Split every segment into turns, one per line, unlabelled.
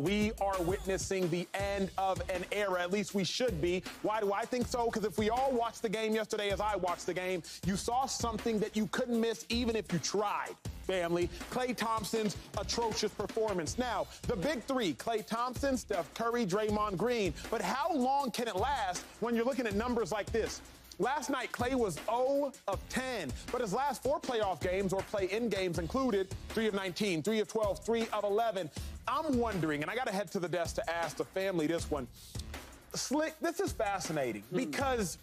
we are witnessing the end of an era. At least we should be. Why do I think so? Because if we all watched the game yesterday as I watched the game, you saw something that you couldn't miss even if you tried family. Klay Thompson's atrocious performance. Now, the big three Klay Thompson, Steph Curry, Draymond Green. But how long can it last when you're looking at numbers like this? Last night, Klay was 0 of 10, but his last four playoff games or play in games included 3 of 19, 3 of 12, 3 of 11. I'm wondering, and I got to head to the desk to ask the family this one. Slick, this is fascinating hmm. because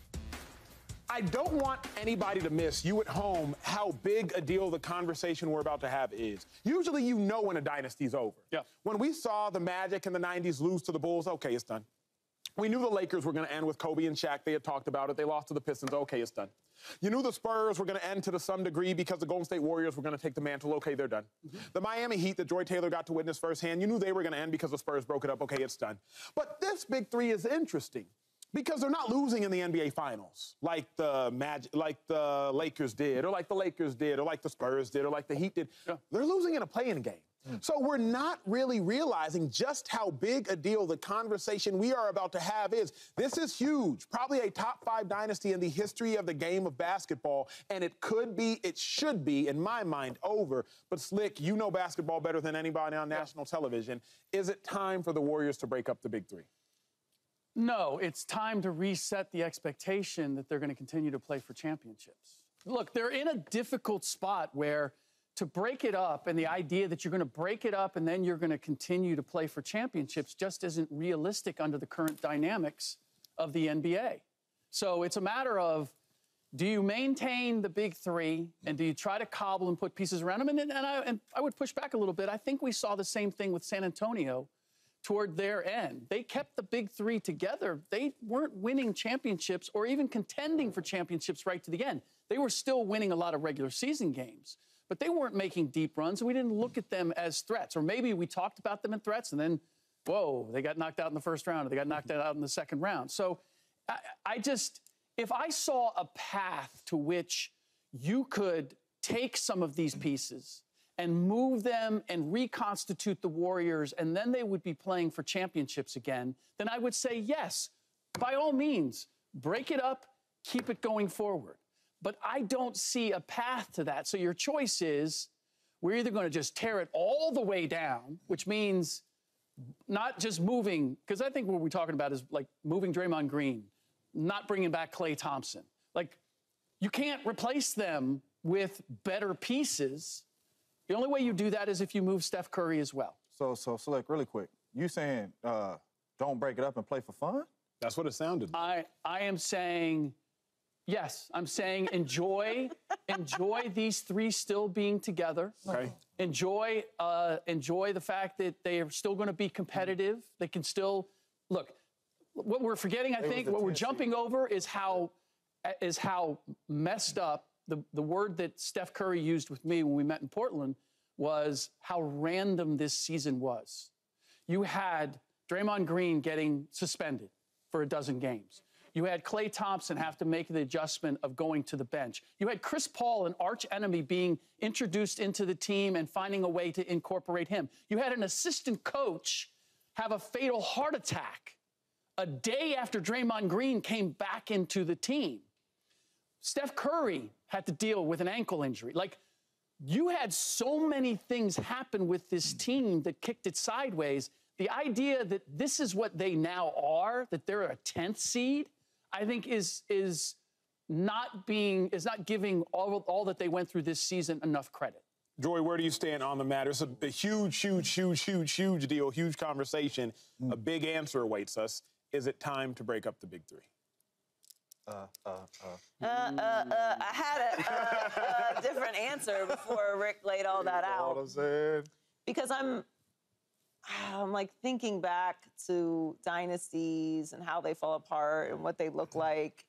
I don't want anybody to miss you at home how big a deal the conversation we're about to have is. Usually, you know when a dynasty's over.
Yeah.
When we saw the Magic in the 90s lose to the Bulls, okay, it's done. We knew the Lakers were going to end with Kobe and Shaq. They had talked about it. They lost to the Pistons. Okay, it's done. You knew the Spurs were going to end to some degree because the Golden State Warriors were going to take the mantle. Okay, they're done. Mm-hmm. The Miami Heat that Joy Taylor got to witness firsthand, you knew they were going to end because the Spurs broke it up. Okay, it's done. But this big three is interesting because they're not losing in the NBA Finals like the Magic, like the Lakers did, or like the Lakers did, or like the Spurs did, or like the Heat did. Yeah. They're losing in a play-in game. Hmm. So we're not really realizing just how big a deal the conversation we are about to have is. This is huge, probably a top five dynasty in the history of the game of basketball, and it could be, it should be, in my mind, over. But Slick, you know basketball better than anybody on national television. Is it time for the Warriors to break up the big three?
No, it's time to reset the expectation that they're going to continue to play for championships. Look, they're in a difficult spot where to break it up and the idea that you're going to break it up and then you're going to continue to play for championships just isn't realistic under the current dynamics of the NBA. So it's a matter of do you maintain the big three and do you try to cobble and put pieces around them? And, and, I, and I would push back a little bit. I think we saw the same thing with San Antonio toward their end. They kept the big three together. They weren't winning championships or even contending for championships right to the end. They were still winning a lot of regular season games but they weren't making deep runs, and we didn't look at them as threats. Or maybe we talked about them in threats, and then, whoa, they got knocked out in the first round, or they got knocked out in the second round. So I, I just, if I saw a path to which you could take some of these pieces and move them and reconstitute the Warriors, and then they would be playing for championships again, then I would say yes, by all means, break it up, keep it going forward. But I don't see a path to that. So your choice is we're either going to just tear it all the way down, which means not just moving, because I think what we're talking about is like moving Draymond Green, not bringing back Klay Thompson. Like, you can't replace them with better pieces. The only way you do that is if you move Steph Curry as well.
So, so, so, like, really quick, you saying uh, don't break it up and play for fun?
That's what it sounded.
Like. I, I am saying Yes, I'm saying enjoy, enjoy these three still being together.
Okay.
Enjoy, uh, enjoy the fact that they are still going to be competitive. They can still look. What we're forgetting, I think, what we're jumping over is how is how messed up the the word that Steph Curry used with me when we met in Portland was how random this season was. You had Draymond Green getting suspended for a dozen games. You had Klay Thompson have to make the adjustment of going to the bench. You had Chris Paul, an arch enemy, being introduced into the team and finding a way to incorporate him. You had an assistant coach have a fatal heart attack a day after Draymond Green came back into the team. Steph Curry had to deal with an ankle injury. Like, you had so many things happen with this team that kicked it sideways. The idea that this is what they now are, that they're a 10th seed, I think is is not being is not giving all all that they went through this season enough credit.
Joy, where do you stand on the matter? It's a, a huge, huge, huge, huge, huge deal, huge conversation. Mm. A big answer awaits us. Is it time to break up the big three?
Uh, uh, uh. Uh, uh, uh, I had a, a, different answer before Ric laid all that out.
What I'm saying.
Because I'm I'm like thinking back to dynasties and how they fall apart and what they look mm-hmm. like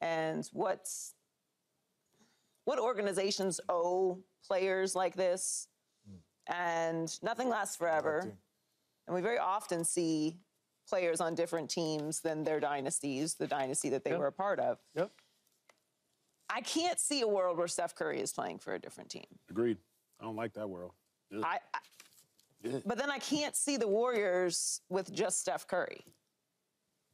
and what's what organizations owe players like this. Mm. And nothing lasts forever. And we very often see players on different teams than their dynasties, the dynasty that they yep. were a part of.
Yep.
I can't see a world where Steph Curry is playing for a different team.
Agreed. I don't like that world.
I, I But then I can't see the Warriors with just Steph Curry.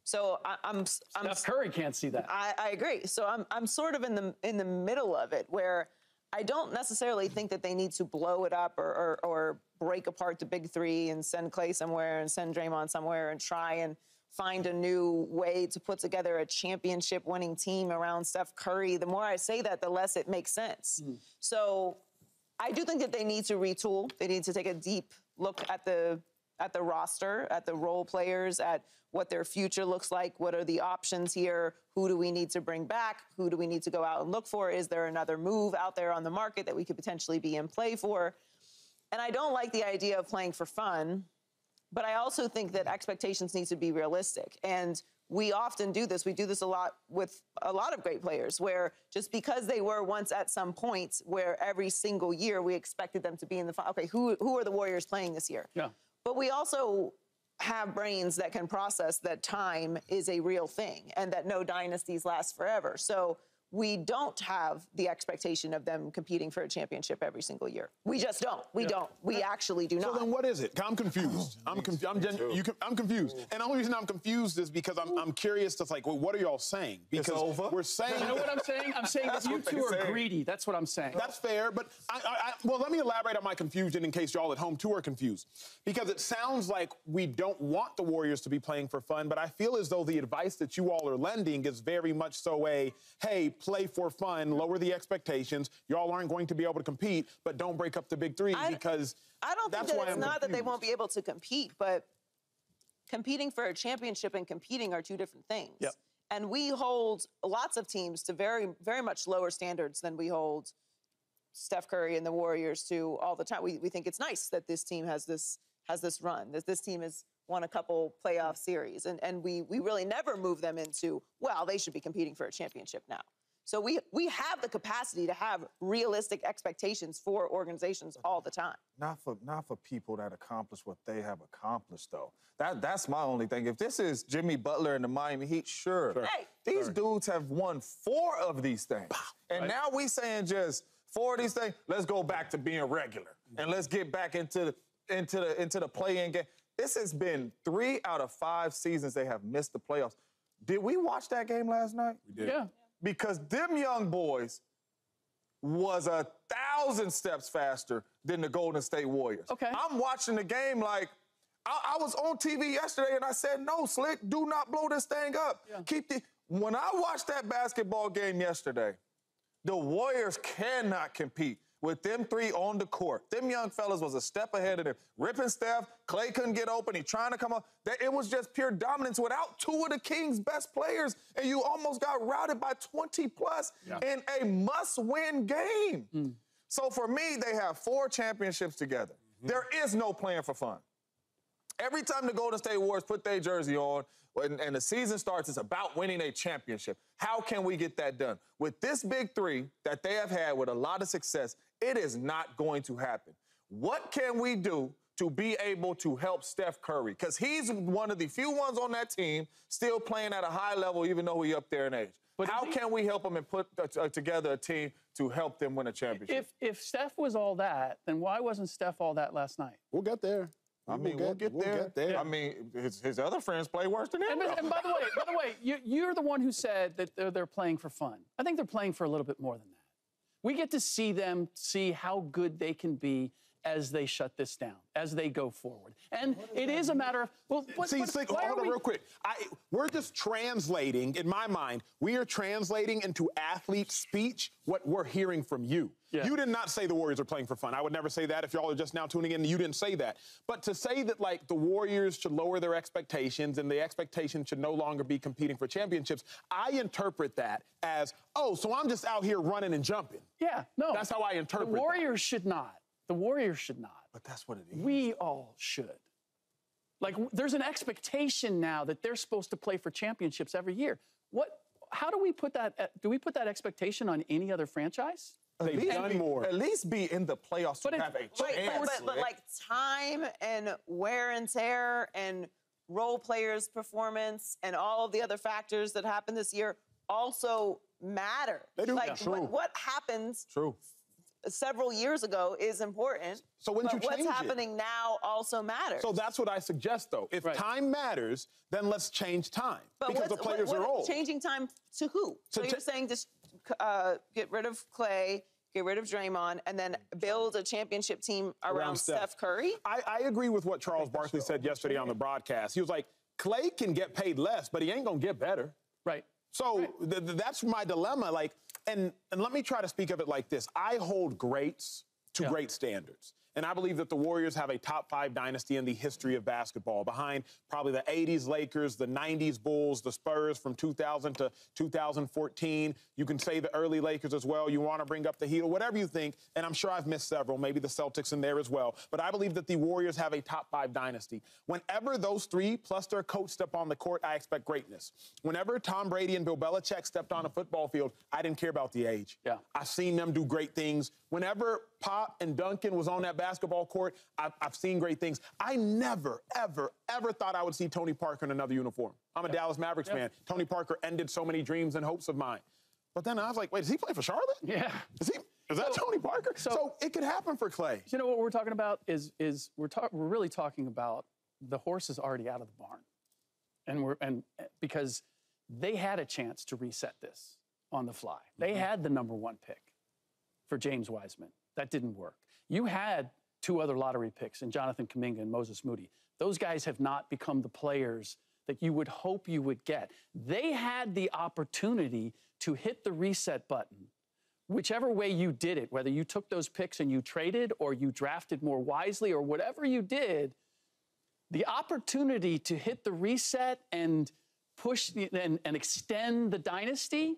So I, I'm, I'm
Steph Curry can't see that.
I, I agree. So I'm, I'm sort of in the in the middle of it where I don't necessarily think that they need to blow it up or, or, or break apart the big three and send Klay somewhere and send Draymond somewhere and try and find a new way to put together a championship winning team around Steph Curry. The more I say that, the less it makes sense. Hmm. So I do think that they need to retool. They need to take a deep look at the at the roster, at the role players, at what their future looks like. What are the options here? Who do we need to bring back? Who do we need to go out and look for? Is there another move out there on the market that we could potentially be in play for? And I don't like the idea of playing for fun, but I also think that expectations need to be realistic. And we often do this. We do this a lot with a lot of great players where just because they were once at some point where every single year we expected them to be in the final. Okay, who, who are the Warriors playing this year?
Yeah.
But we also have brains that can process that time is a real thing and that no dynasties last forever. So we don't have the expectation of them competing for a championship every single year. We just don't. We don't. We actually do
So
not.
So then what is it? I'm confused. I'm, conf- I'm, gen- you con- I'm confused. And the only reason I'm confused is because I'm, I'm curious. It's like, well, what are y'all saying? Because
over?
we're saying
You know what I'm saying? I'm saying that you two are
say.
greedy. That's what I'm saying.
That's fair, but I, I, I, well, let me elaborate on my confusion in case y'all at home too are confused. Because it sounds like we don't want the Warriors to be playing for fun, but I feel as though the advice that you all are lending is very much so a, hey, play for fun, lower the expectations. Y'all aren't going to be able to compete, but don't break up the big three
I-
because
I don't think that it's
I'm
not that they won't be able to compete, but competing for a championship and competing are two different things.
Yep.
And we hold lots of teams to very, very much lower standards than we hold Steph Curry and the Warriors to all the time. We, we think it's nice that this team has this has this run, that this team has won a couple playoff series. And, and we, we really never move them into, well, they should be competing for a championship now. So we, we have the capacity to have realistic expectations for organizations all the time.
Not for not for people that accomplish what they have accomplished though. That that's my only thing. If this is Jimmy Butler and the Miami Heat, sure.
Hey.
These dudes have won four of these things. And now we saying just four of these things, let's go back to being regular. Mm-hmm. And let's get back into the into the into the play-in game. This has been three out of five seasons they have missed the playoffs. Did we watch that game last night? We did.
Yeah.
Because them young boys was a thousand steps faster than the Golden State Warriors.
Okay.
I'm watching the game like I, I was on TV yesterday and I said, no, Slick, do not blow this thing up. Keep the when I watched that basketball game yesterday, the Warriors cannot compete with them three on the court. Them young fellas was a step ahead of them. Ripping Steph, Klay couldn't get open. He trying to come up. That- It was just pure dominance without two of the Kings' best players, and you almost got routed by 20 plus in a must-win game. Hmm. So for me, they have four championships together. Mm-hmm. There is no plan for fun. Every time the Golden State Warriors put their jersey on and, and the season starts, it's about winning a championship. How can we get that done? With this big three that they have had with a lot of success, it is not going to happen. What can we do to be able to help Steph Curry? Because he's one of the few ones on that team still playing at a high level, even though he's up there in age.
But
how
he-
can we help him and put uh, uh, together a team to help them win a championship?
If if Steph was all that, then why wasn't Steph all that last night?
we'll get there.
I mean, we'll get, there. We'll get there. I mean, his, his other friends play worse than him.
And, and by the way, by the way, you, you're the one who said that they're, they're playing for fun. I think they're playing for a little bit more than that. We get to see them see how good they can be as they shut this down, as they go forward. And it is a matter of well, what,
See,
why
hold on
we-
real quick. I, we're just translating, in my mind, we are translating into athlete speech what we're hearing from you.
Yeah.
You did not say the Warriors are playing for fun. I would never say that if y'all are just now tuning in. You didn't say that. But to say that, like, the Warriors should lower their expectations and the expectation should no longer be competing for championships, I interpret that as, oh, so I'm just out here running and jumping.
Yeah, no.
That's how I interpret
The
that.
Warriors should not. The Warriors should not.
But that's what it is.
We all should. Like, there's an expectation now that they're supposed to play for championships every year. What? How do we put that? uh, Do we put that expectation on any other franchise?
They've
least
done
be-
more.
At least be in the playoffs to
But it-
have a
But,
chance.
but, but, but like time and wear and tear and role players' performance and all of the other factors that happened this year also matter.
They do.
Like
Yeah. True.
what, what happens
True.
several years ago is important.
So wouldn't
but
you
what's
change it?
happening now also matters.
So that's what I suggest, though. If
Right.
time matters, then let's change time
but
because the players
what,
are
what-
old.
Changing time to who? So
To
you're
ta-
saying just uh, get rid of Klay, get rid of Draymond, and then build a championship team around,
Steph.
Steph Curry?
I, I agree with what Charles Barkley said yesterday on the broadcast. He was like, Klay can get paid less, but he ain't gonna get better.
Right.
So th- th- that's my dilemma. Like, and and let me try to speak of it like this: I hold greats to
Yeah.
great standards. And I believe that the Warriors have a top five dynasty in the history of basketball, behind probably the 80s Lakers, the 90s Bulls, the Spurs from 2000 to 2014. You can say the early Lakers as well. You want to bring up the Heat or whatever you think. And I'm sure I've missed several, maybe the Celtics in there as well. But I believe that the Warriors have a top five dynasty. Whenever those three plus their coach step on the court, I expect greatness. Whenever Tom Brady and Bill Belichick stepped on a football field, I didn't care about the age.
Yeah.
I've seen them do great things. Whenever Pop and Duncan was on that basketball court, I've, I've seen great things. I never, ever, ever thought I would see Tony Parker in another uniform. I'm a Dallas Mavericks fan. Tony Parker ended so many dreams and hopes of mine. But then I was like, wait, is he playing for Charlotte?
Yeah.
Is he? Is that Tony Parker? So,
so-
it could happen for Klay.
You know what we're talking about is is we're talk, we're really talking about the horse is already out of the barn, and we're and because they had a chance to reset this on the fly. They
Mm-hmm.
had the number one pick for James Wiseman. That didn't work. You had two other lottery picks in Jonathan Kuminga and Moses Moody. Those guys have not become the players that you would hope you would get. They had the opportunity to hit the reset button whichever way you did it, whether you took those picks and you traded or you drafted more wisely or whatever you did, the opportunity to hit the reset and push and, and extend the dynasty,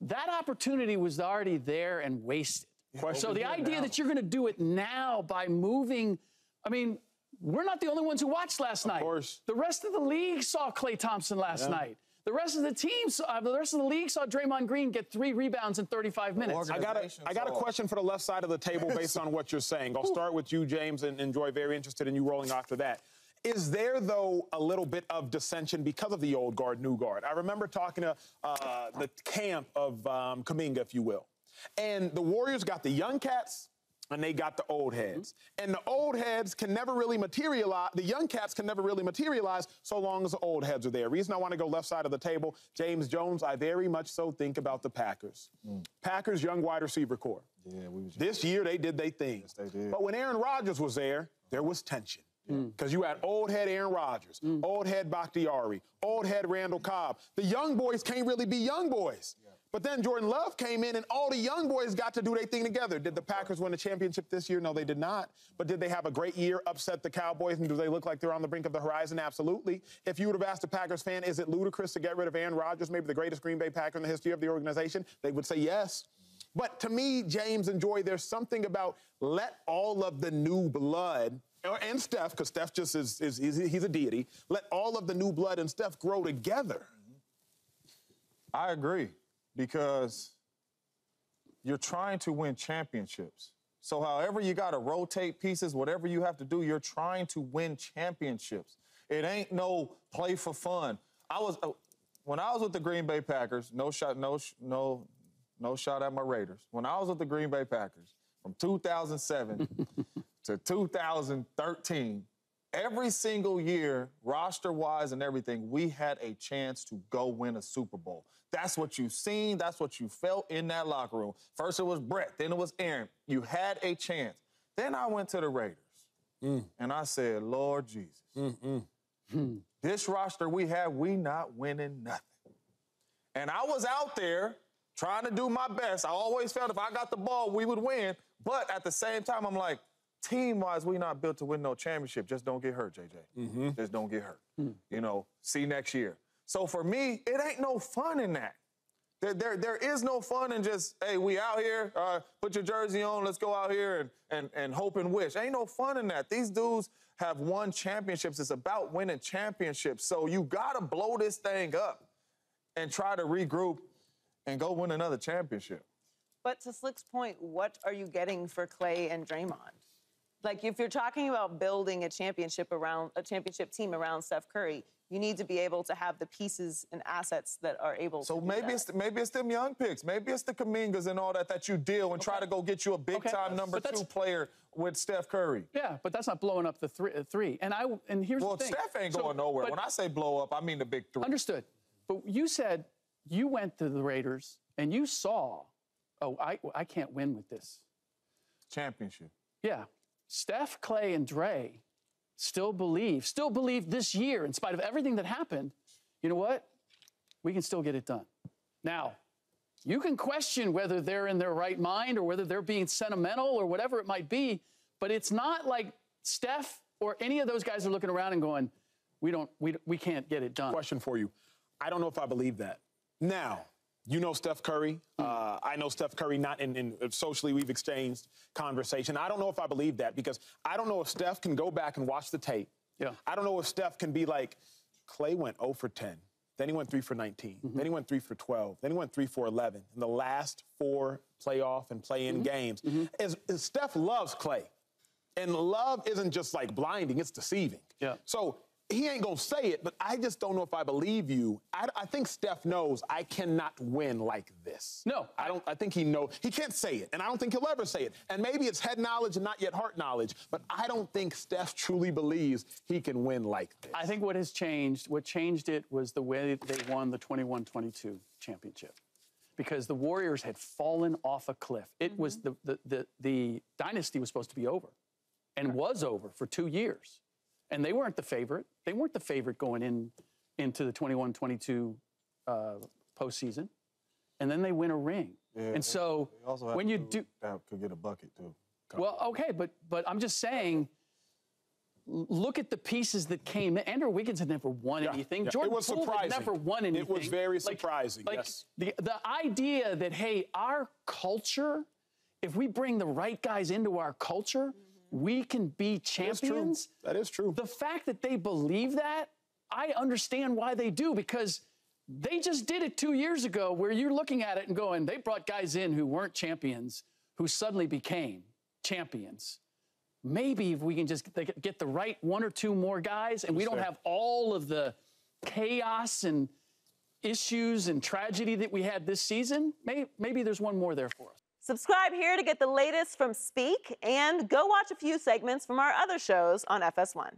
that opportunity was already there and wasted. So the idea that you're going to do it now by moving, I mean, we're not the only ones who watched last night.
course.
The rest of the league saw Klay Thompson last night. The rest of the team, saw, uh, the rest of the league saw Draymond Green get three rebounds in 35 minutes.
I got a, I got a question for the left side of the table based on what you're saying. I'll start with you, James, and enjoy. Very interested in you rolling after that. Is there though a little bit of dissension because of the old guard, new guard? I remember talking to uh, the camp of um, Kuminga, if you will, and the Warriors got the young cats. And they got the old heads. Mm-hmm. And the old heads can never really materialize. The young cats can never really materialize so long as the old heads are there. Reason I want to go left side of the table, James Jones, I very much so think about the Packers. Mm. Packers young wide receiver corps.
Yeah, we was
This year they did their thing.
they did.
But when Aaron Rodgers was there, there was tension. Because mm. you had old head Aaron Rodgers, mm. old head Bakhtiari, old head Randall Cobb. The young boys can't really be young boys. But then Jordan Love came in and all the young boys got to do their thing together. Did the Packers win the championship this year? No, they did not. But did they have a great year, upset the Cowboys, and do they look like they're on the brink of the horizon? Absolutely. If you would have asked a Packers fan, is it ludicrous to get rid of Aaron Rodgers, maybe the greatest Green Bay Packer in the history of the organization? They would say yes. But to me, James and Joy, there's something about let all of the new blood, and Steph, because Steph just is, is, is, he's a deity, let all of the new blood and Steph grow together.
I agree because you're trying to win championships. So, however, you got to rotate pieces, whatever you have to do, you're trying to win championships. It ain't no play for fun. I was uh, when I was with the Green Bay Packers. No shot, no, no, no shot at my Raiders. When I was with the Green Bay Packers from 2007 to 2013, every single year, roster wise and everything, we had a chance to go win a Super Bowl. That's what you've seen. That's what you felt in that locker room. First it was Brett, then it was Aaron. You had a chance. Then I went to the Raiders mm. and I said, Lord Jesus, this roster we have, we not winning nothing. And I was out there trying to do my best. I always felt if I got the ball, we would win. But at the same time, I'm like, team wise, we not built to win no championship. Just don't get hurt, JJ. Just don't get hurt. You know, see next year. So for me, it ain't no fun in that. There, there, there is no fun in just, hey, we out here, uh, put your jersey on, let's go out here and, and, and hope and wish. Ain't no fun in that. These dudes have won championships. It's about winning championships. So you got to blow this thing up and try to regroup and go win another championship.
But to Slick's point, what are you getting for Klay and Draymond? Like if you're talking about building a championship around a championship team around Steph Curry, you need to be able to have the pieces and assets that are able
So
to do
maybe
that.
it's maybe it's them young picks. Maybe it's the Kumingas and all that that you deal and try to go get you a big
Okay.
time number two player with Steph Curry.
Yeah, but that's not blowing up the three. Uh, three. And I and here's
Well,
the thing.
Well, Steph ain't
So-
going nowhere.
but-
When I say blow up, I mean the big three.
Understood. But you said you went to the Raiders and you saw, oh, I, I can't win with this.
Championship.
Yeah. Steph, Klay, and Dre still believe, still believe this year, in spite of everything that happened, you know what? We can still get it done. Now, you can question whether they're in their right mind or whether they're being sentimental or whatever it might be, but it's not like Steph or any of those guys are looking around and going, we don't, we, we can't get it done.
Question for you. I don't know if I believe that. Now, you know Steph Curry. Hmm. Uh, I know Steph Curry. Not in, in uh, socially, we've exchanged conversation. I don't know if I believe that because I don't know if Steph can go back and watch the tape.
Yeah.
I don't know if Steph can be like, Klay went 0 for 10. Then he went 3 for 19. Mm-hmm. Then he went 3 for 12. Then he went 3 for 11. In the last four playoff and play-in mm-hmm. games, mm-hmm. As is Steph loves Klay, and love isn't just like blinding; it's deceiving.
Yeah.
So he ain't gonna say it, but I just don't know if I believe you. I, I think Steph knows I cannot win like this.
No,
I don't. I think he knows he can't say it, and I don't think he'll ever say it. And maybe it's head knowledge and not yet heart knowledge, but I don't think Steph truly believes he can win like this.
I think what has changed, what changed it was the way they won the 21 22 championship. Because the Warriors had fallen off a cliff. It was mm-hmm. the, the, the, the dynasty was supposed to be over and was over for two years. And they weren't the favorite. They weren't the favorite going in into the 21 22 uh, postseason. And then they win a ring. and so when you do,
that could get a bucket too.
well, okay, but but I'm just saying. Look at the pieces that came. Andrew Wiggins had never won anything.
yeah. It
Jordan
was
Poole had never won anything.
It was very surprising,
Like,
yes.
the the idea that hey, our culture, if we bring the right guys into our culture, we can be
That's true.
champions.
That is true.
The fact that they believe that, I understand why they do because they just did it two years ago where you're looking at it and going, they brought guys in who weren't champions who suddenly became champions. Maybe if we can just get the right one or two more guys and we don't have all of the chaos and issues and tragedy that we had this season, maybe there's one more there for us.
Subscribe here to get the latest from Speak and go watch a few segments from our other shows on FS1.